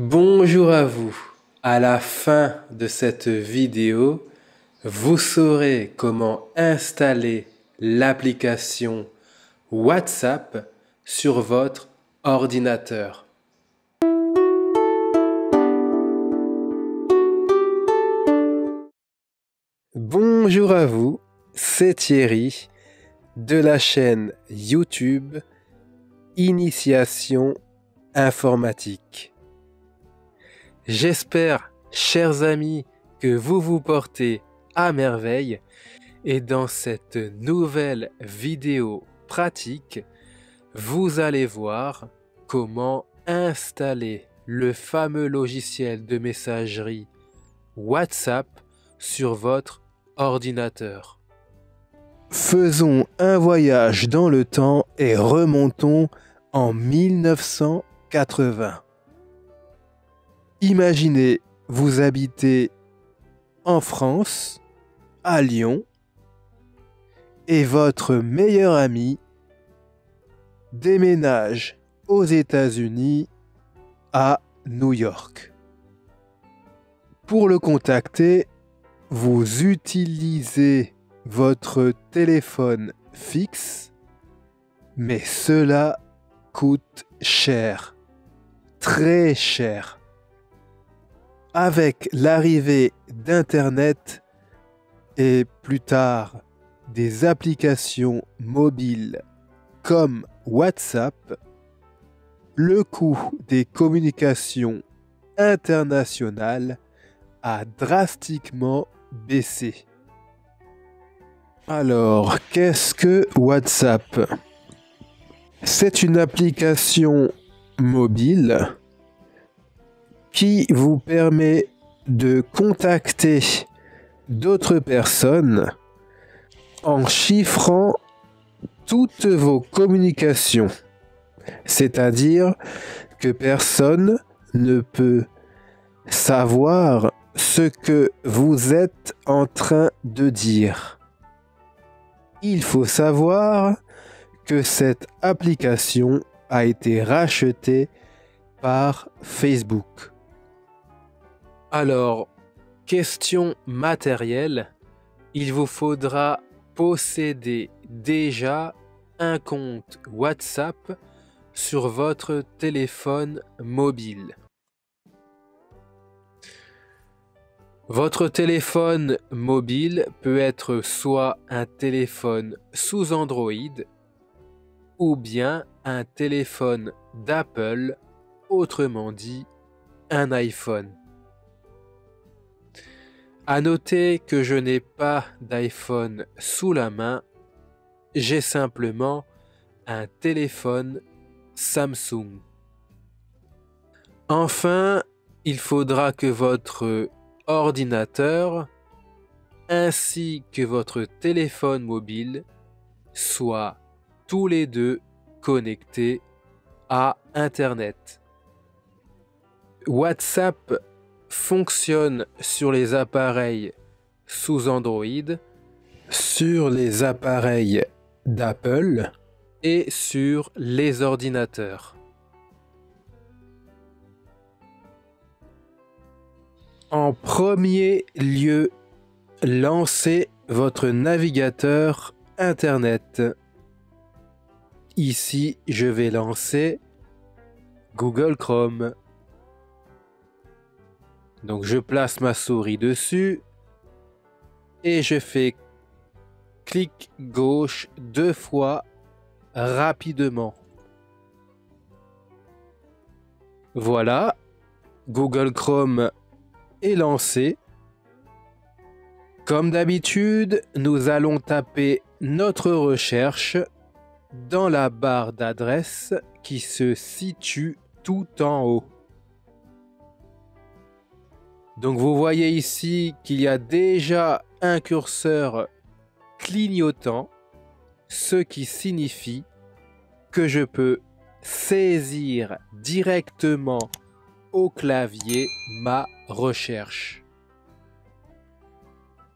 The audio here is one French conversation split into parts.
Bonjour à vous. À la fin de cette vidéo, vous saurez comment installer l'application WhatsApp sur votre ordinateur. Bonjour à vous, c'est Thierry de la chaîne YouTube Initiation informatique. J'espère, chers amis, que vous vous portez à merveille et dans cette nouvelle vidéo pratique, vous allez voir comment installer le fameux logiciel de messagerie WhatsApp sur votre ordinateur. Faisons un voyage dans le temps et remontons en 1980. Imaginez, vous habitez en France, à Lyon, et votre meilleur ami déménage aux États-Unis à New York. Pour le contacter, vous utilisez votre téléphone fixe, mais cela coûte cher, très cher avec l'arrivée d'Internet et plus tard des applications mobiles comme WhatsApp, le coût des communications internationales a drastiquement baissé. Alors, qu'est-ce que WhatsApp? C'est une application mobile qui vous permet de contacter d'autres personnes en chiffrant toutes vos communications. C'est-à-dire que personne ne peut savoir ce que vous êtes en train de dire. Il faut savoir que cette application a été rachetée par Facebook. Alors, question matérielle, il vous faudra posséder déjà un compte WhatsApp sur votre téléphone mobile. Votre téléphone mobile peut être soit un téléphone sous Android ou bien un téléphone d'Apple, autrement dit un iPhone. À noter que je n'ai pas d'iPhone sous la main, j'ai simplement un téléphone Samsung. Enfin, il faudra que votre ordinateur ainsi que votre téléphone mobile soient tous les deux connectés à Internet. WhatsApp fonctionne sur les appareils sous Android, sur les appareils d'Apple et sur les ordinateurs. En premier lieu, lancez votre navigateur Internet. Ici, je vais lancer Google Chrome. Donc je place ma souris dessus et je fais clic gauche deux fois rapidement. Voilà, Google Chrome est lancé. Comme d'habitude, nous allons taper notre recherche dans la barre d'adresse qui se situe tout en haut. Donc vous voyez ici qu'il y a déjà un curseur clignotant, ce qui signifie que je peux saisir directement au clavier ma recherche.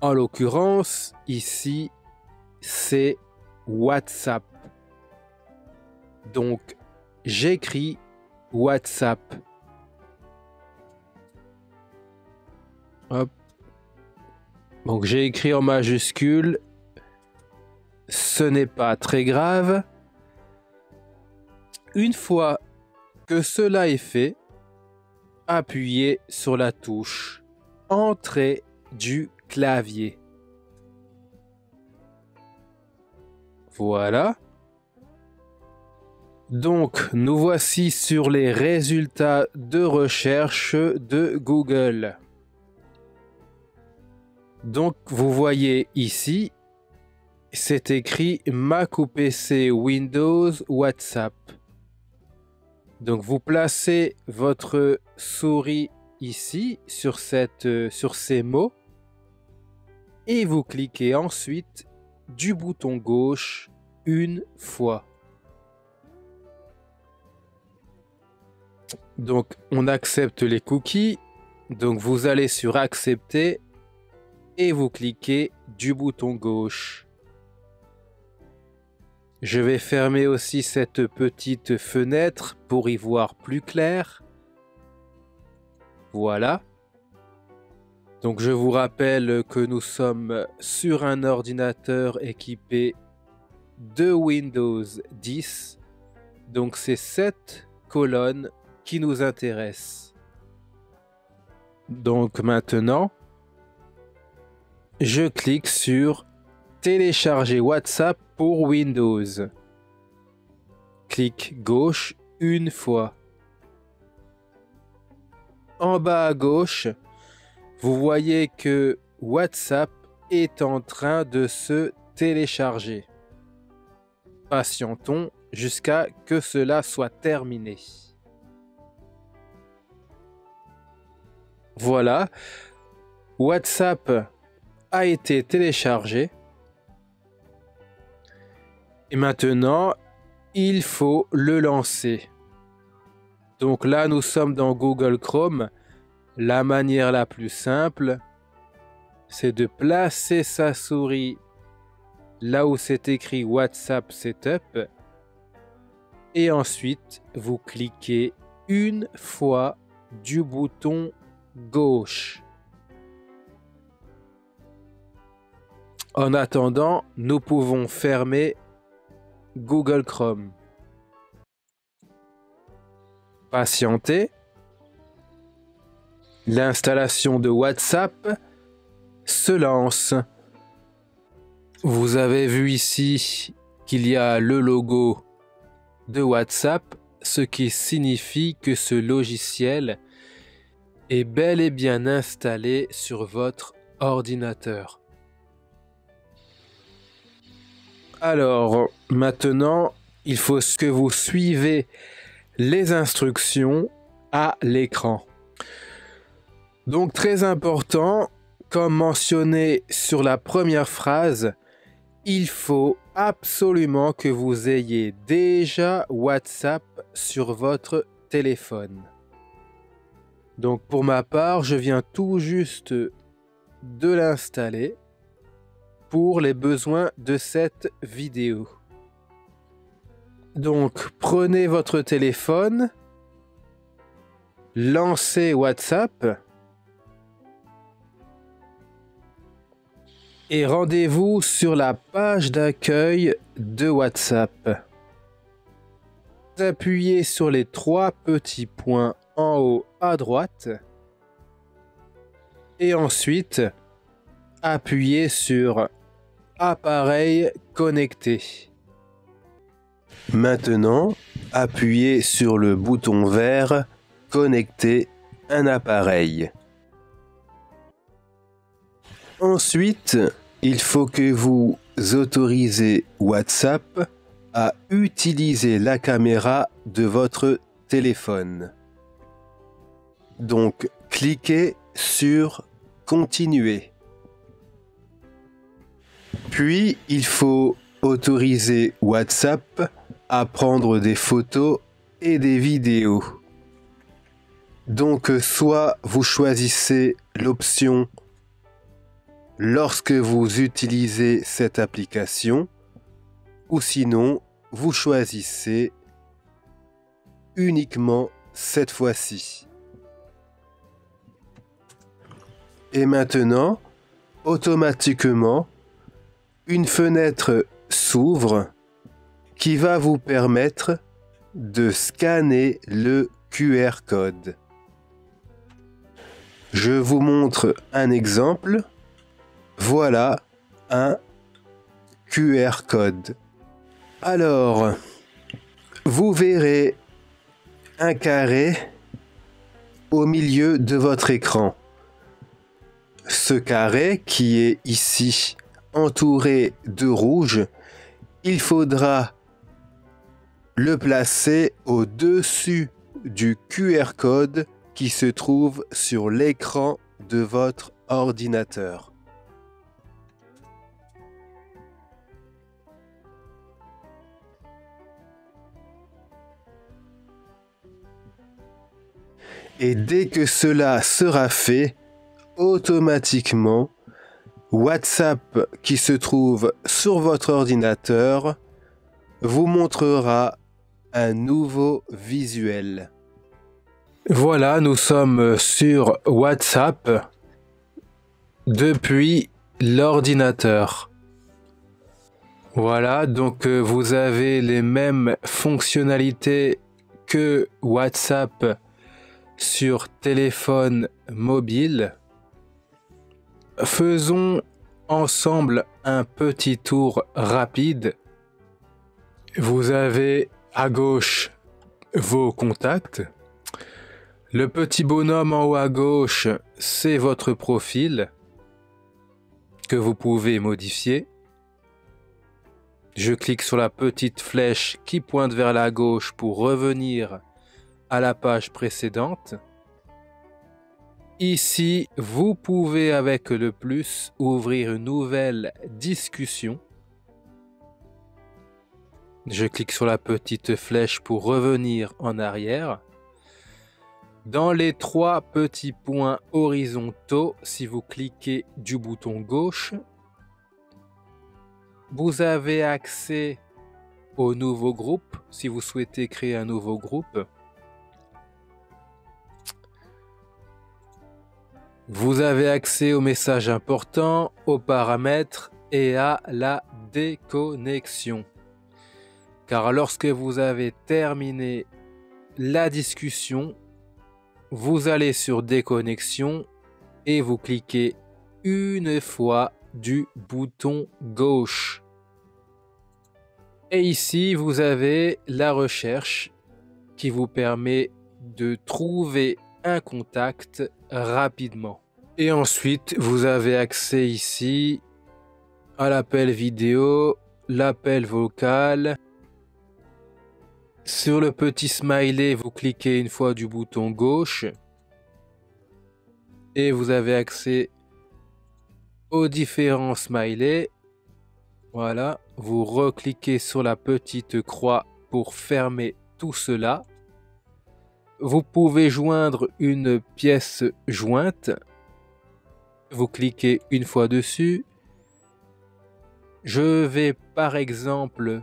En l'occurrence, ici, c'est WhatsApp. Donc, j'écris WhatsApp. Hop. Donc j'ai écrit en majuscule. Ce n'est pas très grave. Une fois que cela est fait, appuyez sur la touche Entrée du clavier. Voilà. Donc, nous voici sur les résultats de recherche de Google. Donc, vous voyez ici, c'est écrit Mac ou PC Windows WhatsApp. Donc, vous placez votre souris ici sur, cette, sur ces mots et vous cliquez ensuite du bouton gauche une fois. Donc on accepte les cookies. Donc vous allez sur accepter et vous cliquez du bouton gauche. Je vais fermer aussi cette petite fenêtre pour y voir plus clair. Voilà. Donc je vous rappelle que nous sommes sur un ordinateur équipé de Windows 10. Donc c'est cette colonne qui nous intéresse. Donc maintenant, je clique sur Télécharger WhatsApp pour Windows. Clic gauche une fois. En bas à gauche, vous voyez que WhatsApp est en train de se télécharger. Patientons jusqu'à que cela soit terminé. Voilà, WhatsApp a été téléchargé. Et maintenant, il faut le lancer. Donc là, nous sommes dans Google Chrome. La manière la plus simple, c'est de placer sa souris là où c'est écrit WhatsApp Setup et ensuite vous cliquez une fois du bouton gauche. En attendant, nous pouvons fermer Google Chrome. Patienter L'installation de WhatsApp se lance. Vous avez vu ici qu'il y a le logo de WhatsApp, ce qui signifie que ce logiciel est bel et bien installé sur votre ordinateur. Alors, maintenant, il faut que vous suivez les instructions à l'écran. Donc très important, comme mentionné sur la première phrase, il faut absolument que vous ayez déjà WhatsApp sur votre téléphone. Donc pour ma part, je viens tout juste de l'installer pour les besoins de cette vidéo. Donc prenez votre téléphone, lancez WhatsApp et rendez-vous sur la page d'accueil de WhatsApp. Appuyez sur les trois petits points en haut à droite et ensuite appuyez sur Appareil connecté. Maintenant, appuyez sur le bouton vert Connecter un appareil. Ensuite, il faut que vous autorisez WhatsApp à utiliser la caméra de votre téléphone. Donc, cliquez sur Continuer. Puis, il faut autoriser WhatsApp à prendre des photos et des vidéos. Donc, soit vous choisissez l'option lorsque vous utilisez cette application ou sinon vous choisissez uniquement cette fois-ci. Et maintenant, automatiquement, une fenêtre s'ouvre qui va vous permettre de scanner le QR code. Je vous montre un exemple. Voilà un QR code. Alors, vous verrez un carré au milieu de votre écran. Ce carré qui est ici entouré de rouge, il faudra le placer au-dessus du QR code qui se trouve sur l'écran de votre ordinateur. Et dès que cela sera fait, automatiquement, WhatsApp qui se trouve sur votre ordinateur vous montrera un nouveau visuel. Voilà, nous sommes sur WhatsApp depuis l'ordinateur. Voilà, donc euh, vous avez les mêmes fonctionnalités que WhatsApp sur téléphone mobile. Faisons ensemble un petit tour rapide. Vous avez à gauche vos contacts. Le petit bonhomme en haut à gauche, c'est votre profil que vous pouvez modifier. Je clique sur la petite flèche qui pointe vers la gauche pour revenir à la page précédente. Ici, vous pouvez avec le plus ouvrir une nouvelle discussion. Je clique sur la petite flèche pour revenir en arrière. Dans les trois petits points horizontaux, si vous cliquez du bouton gauche, vous avez accès au nouveau groupe si vous souhaitez créer un nouveau groupe. Vous avez accès aux messages importants, aux paramètres et à la déconnexion. Car lorsque vous avez terminé la discussion, vous allez sur déconnexion et vous cliquez une fois du bouton gauche. Et ici, vous avez la recherche qui vous permet de trouver un contact rapidement. Et ensuite, vous avez accès ici à l'appel vidéo, l'appel vocal, sur le petit smiley, vous cliquez une fois du bouton gauche et vous avez accès aux différents smileys. Voilà, vous recliquez sur la petite croix pour fermer tout cela. Vous pouvez joindre une pièce jointe. Vous cliquez une fois dessus. Je vais par exemple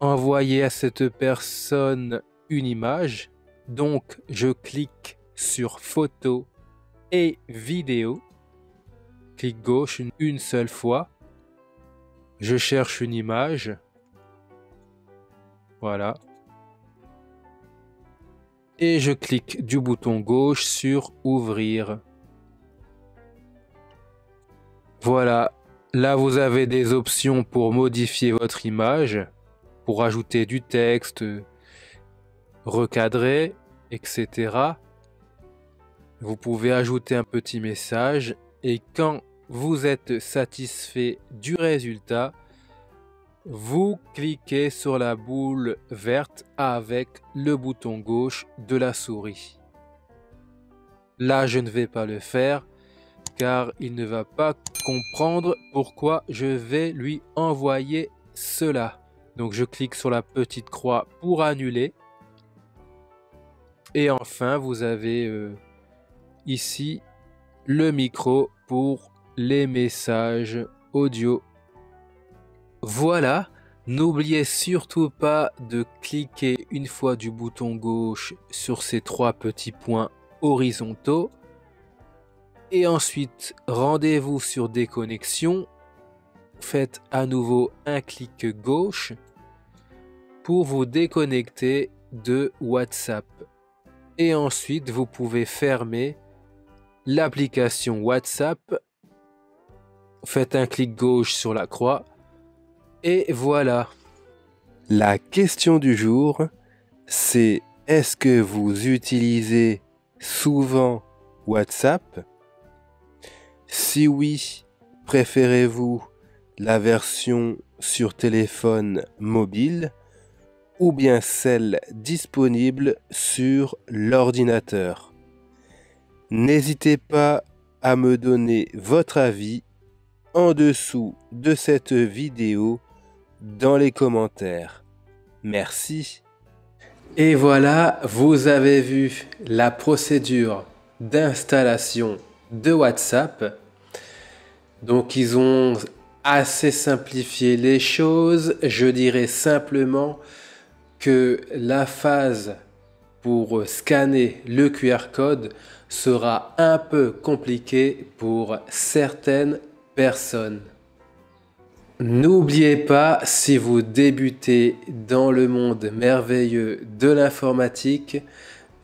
envoyer à cette personne une image. Donc, je clique sur photo et vidéo. Clic gauche une, seule fois. Je cherche une image. Voilà. Et je clique du bouton gauche sur ouvrir. Voilà. Là, vous avez des options pour modifier votre image pour ajouter du texte, recadrer, etc. Vous pouvez ajouter un petit message et quand vous êtes satisfait du résultat, vous cliquez sur la boule verte avec le bouton gauche de la souris. Là, je ne vais pas le faire car il ne va pas comprendre pourquoi je vais lui envoyer cela. Donc je clique sur la petite croix pour annuler. Et enfin, vous avez euh, ici le micro pour les messages audio. Voilà, n'oubliez surtout pas de cliquer une fois du bouton gauche sur ces trois petits points horizontaux. Et ensuite, rendez-vous sur déconnexion. Faites à nouveau un clic gauche pour vous déconnecter de WhatsApp. Et ensuite, vous pouvez fermer l'application WhatsApp. Faites un clic gauche sur la croix. Et voilà. La question du jour, c'est est-ce que vous utilisez souvent WhatsApp? Si oui, préférez-vous la version sur téléphone mobile ou bien celle disponible sur l'ordinateur? N'hésitez pas à me donner votre avis en dessous de cette vidéo dans les commentaires. Merci. Et voilà, vous avez vu la procédure d'installation de WhatsApp. Donc ils ont assez simplifié les choses. Je dirais simplement que la phase pour scanner le QR code sera un peu compliquée pour certaines personnes. N'oubliez pas, si vous débutez dans le monde merveilleux de l'informatique,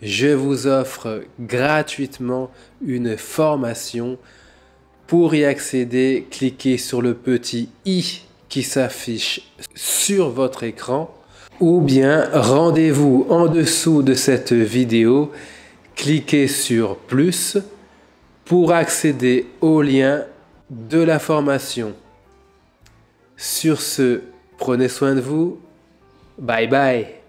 je vous offre gratuitement une formation. Pour y accéder, cliquez sur le petit i qui s'affiche sur votre écran ou bien rendez-vous en dessous de cette vidéo, cliquez sur plus pour accéder au lien de la formation. Sur ce, prenez soin de vous. Bye bye.